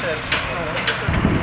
says.